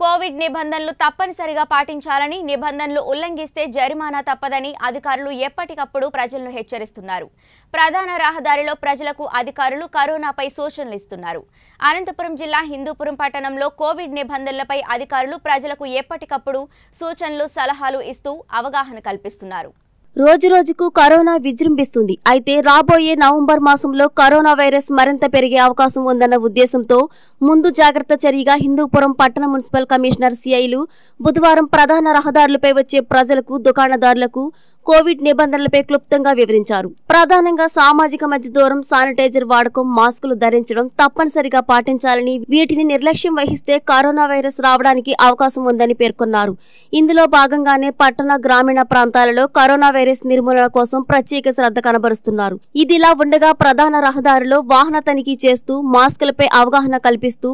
Covid నిబంధనలు తప్పనిసరిగా పాటించాలని నిబంధనలు ఉల్లంఘిస్తే జరిమానా తప్పదని అధికారులు ఎప్పటికప్పుడు ప్రజలను హెచ్చరిస్తున్నారు. ప్రధాన రహదారిలో ప్రజలకు అధికారులు కరోనాపై సూచనలు ఇస్తున్నారు. అనంతపురం జిల్లా హిందూపురం పట్టణంలో కోవిడ్ నిబంధనలపై అధికారులు ప్రజలకు ఎప్పటికప్పుడు సూచనలు సలహాలు ఇస్తూ అవగాహన కల్పిస్తున్నారు. రోజురోజుకు కరోనా విజృంభిస్తుంది. అయితే రాబోయే నవంబర్ మాసంలో కరోనా వైరస్ మరింత పెరిగే అవకాశం ఉందన్న ఉద్దేశంతో ముందు జాగ్రత్త చర్యగా హిందూపురం పట్టణ మున్సిపల్ కమిషనర్ సిఐలు బుధవారం ప్రధాన రహదారులపై వచ్చే ప్రజలకు దుకాణదారులకు కోవిడ్ నిబంధనలపై క్లుప్తంగా వివరించారు. ప్రధానంగా సామాజిక మధ్య దూరం శానిటైజర్ వాడకం మాస్కులు ధరించడం తప్పనిసరిగా పాటించాలని వీటిని నిర్లక్ష్యం వహిస్తే కరోనా వైరస్ రావడానికి అవకాశం ఉందని పేర్కొన్నారు. ఇందులో భాగంగానే పట్టణ గ్రామీణ ప్రాంతాలలో కరోనా వైరస్ నిర్మూలన కోసం ప్రత్యేక శ్రద్ధ కనబరుస్తున్నారు. ఇదిలా ఉండగా ప్రధాన రహదారిలో వాహన తనిఖీ చేస్తూ మాస్కులపై అవగాహన కల్పిస్తూ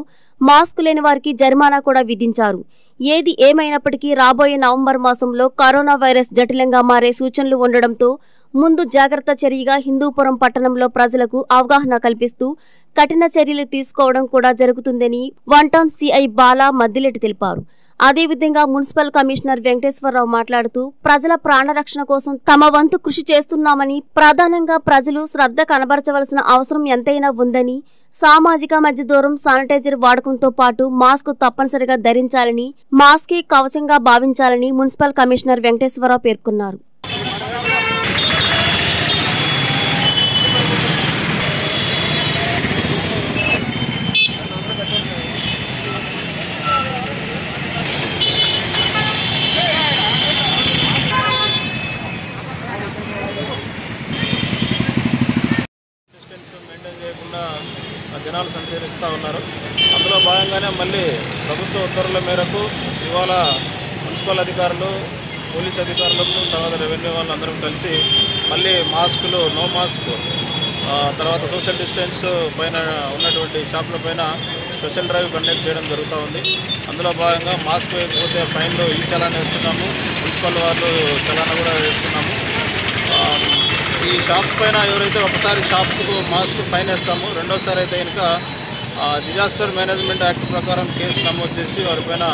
మాస్క్ లేని వారికి జరిమానా కూడా విధించారు. ఏది ఏమైనప్పటికీ రాబోయే నవంబర్ మాసంలో కరోనా వైరస్ జటిలంగా మారే సూచనలు ఉండడంతో ముందు జాగ్రత్త చర్యగా హిందూపురం పట్టణంలో ప్రజలకు అవగాహన కల్పిస్తూ కఠిన చర్యలు తీసుకోవడం కూడా జరుగుతుందని one town CI Bala Maddilety తెలిపారు. అదేవిధంగా మున్సిపల్ కమిషనర్ వెంకటేశ్వరరావు మాట్లాడుతూ ప్రజల ప్రాణరక్షణ కోసం తమ వంతు కృషి చేస్తున్నామని ప్రధానంగా ప్రజలు శ్రద్ధ కనబరచవలసిన అవసరం ఎంతైనా ఉందని సామాజిక మధ్య దూరం శానిటైజర్ వాడకంతో పాటు మాస్క్ తప్పనిసరిగా ధరించాలని మాస్కే కవచంగా భావించాలని మున్సిపల్ కమిషనర్ వెంకటేశ్వరరావు పేర్కొన్నారు. జనాలు సంచరిస్తూ ఉన్నారు. అందులో భాగంగానే మళ్ళీ ప్రభుత్వ ఉత్తర్వుల మేరకు ఇవాళ మున్సిపల్ అధికారులు పోలీస్ అధికారులకు తర్వాత రెవెన్యూ వాళ్ళు అందరం కలిసి మళ్ళీ మాస్కులు నో మాస్క్ తర్వాత సోషల్ డిస్టెన్స్ పైన ఉన్నటువంటి షాపుల పైన స్పెషల్ డ్రైవ్ కండక్ట్ చేయడం జరుగుతూ ఉంది. అందులో భాగంగా మాస్క్ వేయకపోతే ఫైన్లు ఈ చలాన్ వేస్తున్నాము మున్సిపల్ వాళ్ళు చలానా కూడా వేస్తున్నాము. ఈ షాప్స్ పైన ఎవరైతే ఒకసారి షాప్కు మాస్క్ ఫైన్ వేస్తామో రెండోసారి అయితే కనుక డిజాస్టర్ మేనేజ్మెంట్ యాక్ట్ ప్రకారం కేసు నమోదు చేసి వారిపైన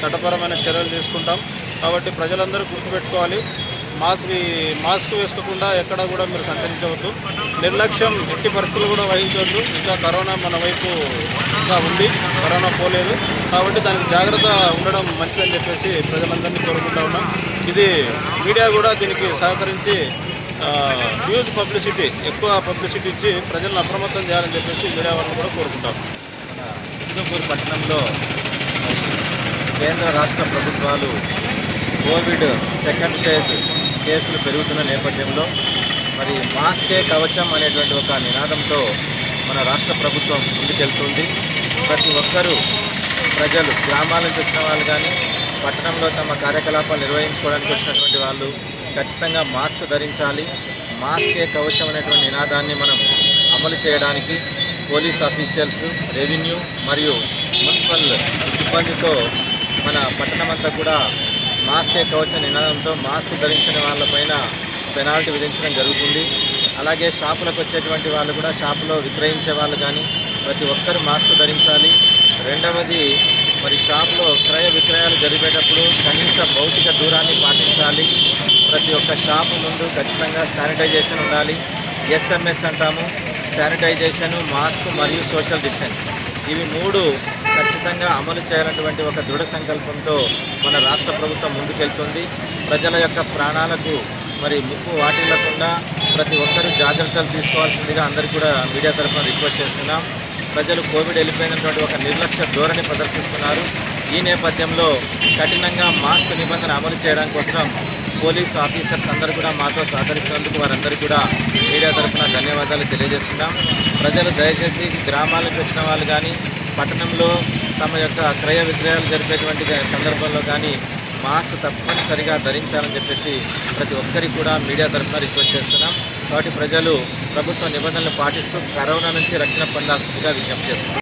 చట్టపరమైన చర్యలు తీసుకుంటాం. కాబట్టి ప్రజలందరూ గుర్తుపెట్టుకోవాలి. మాస్క్ ఈ మాస్క్ వేసుకోకుండా ఎక్కడ కూడా మీరు సంచరించవద్దు. నిర్లక్ష్యం ఎట్టి పరిస్థితులు కూడా వహించవద్దు. ఇంకా కరోనా మన వైపు ఇంకా ఉంది. కరోనా పోలేదు. కాబట్టి దానికి జాగ్రత్త ఉండడం మంచిదని చెప్పేసి ప్రజలందరినీ కోరుకుంటా ఉన్నాం. ఇది మీడియా కూడా దీనికి సహకరించి హ్యూజ్ పబ్లిసిటీ ఎక్కువ పబ్లిసిటీ ఇచ్చి ప్రజలను అప్రమత్తం చేయాలని చెప్పేసి మీడియా వాళ్ళు కూడా కోరుకుంటాం హిందూపూర్ పట్టణంలో కేంద్ర రాష్ట్ర ప్రభుత్వాలు కోవిడ్ సెకండ్ ఫేజ్ కేసులు పెరుగుతున్న నేపథ్యంలో మరి మాస్కే కవచం అనేటువంటి ఒక నినాదంతో మన రాష్ట్ర ప్రభుత్వం ముందుకెళ్తుంది. ప్రతి ఒక్కరూ ప్రజలు గ్రామాల నుంచి వచ్చిన వాళ్ళు కానీ పట్టణంలో తమ కార్యకలాపాలు నిర్వహించుకోవడానికి వచ్చినటువంటి వాళ్ళు ఖచ్చితంగా మాస్క్ ధరించాలి. మాస్కే కవచం అనేటువంటి నినాదాన్ని మనం అమలు చేయడానికి పోలీస్ ఆఫీషియల్స్ రెవెన్యూ మరియు మున్సిపల్ సిబ్బందితో మన పట్టణమంతా కూడా మాస్కే కవచ నినాదంతో మాస్క్ ధరించిన వాళ్ళపైన పెనాల్టీ విధించడం జరుగుతుంది. అలాగే షాపులకు వచ్చేటువంటి వాళ్ళు కూడా షాపులో విక్రయించే వాళ్ళు కానీ ప్రతి ఒక్కరు మాస్క్ ధరించాలి. రెండవది మరి షాపులో క్రయ విక్రయాలు జరిపేటప్పుడు కనీస భౌతిక దూరాన్ని పాటించాలి. ప్రతి ఒక్క షాపు ముందు ఖచ్చితంగా శానిటైజేషన్ ఉండాలి. ఎస్ఎంఎస్ అంటాము. శానిటైజేషన్ మాస్క్ మరియు సోషల్ డిస్టెన్స్ ఇవి మూడు ఖచ్చితంగా అమలు చేయాలన్నటువంటి ఒక దృఢ సంకల్పంతో మన రాష్ట్ర ప్రభుత్వం ముందుకెళ్తుంది. ప్రజల యొక్క ప్రాణాలకు మరి ముప్పు వాటిల్లకుండా ప్రతి ఒక్కరూ జాగ్రత్తలు తీసుకోవాల్సిందిగా అందరికీ కూడా మీడియా తరఫున రిక్వెస్ట్ చేస్తున్నాం. ప్రజలు కోవిడ్ వెళ్ళిపోయినటువంటి ఒక నిర్లక్ష్య ధోరణి ప్రదర్శిస్తున్నారు. ఈ నేపథ్యంలో కఠినంగా మాస్క్ నిబంధన అమలు చేయడం కోసం పోలీస్ ఆఫీసర్స్ అందరూ కూడా మాతో సహకరిస్తున్నందుకు వారందరికీ కూడా మీడియా తరఫున ధన్యవాదాలు తెలియజేస్తున్నాం. ప్రజలు దయచేసి గ్రామాలకు వచ్చిన వాళ్ళు కానీ పట్టణంలో తమ యొక్క క్రయ విక్రయాలు జరిపేటువంటి సందర్భంలో కానీ మాస్క్ తప్పనిసరిగా ధరించాలని చెప్పేసి ప్రతి ఒక్కరికి కూడా మీడియా తరఫున రిక్వెస్ట్ చేస్తున్నాం. కాబట్టి ప్రజలు ప్రభుత్వ నిబంధనలు పాటిస్తూ కరోనా నుంచి రక్షణ పొందాల్సిందిగా విజ్ఞప్తి చేస్తున్నాం.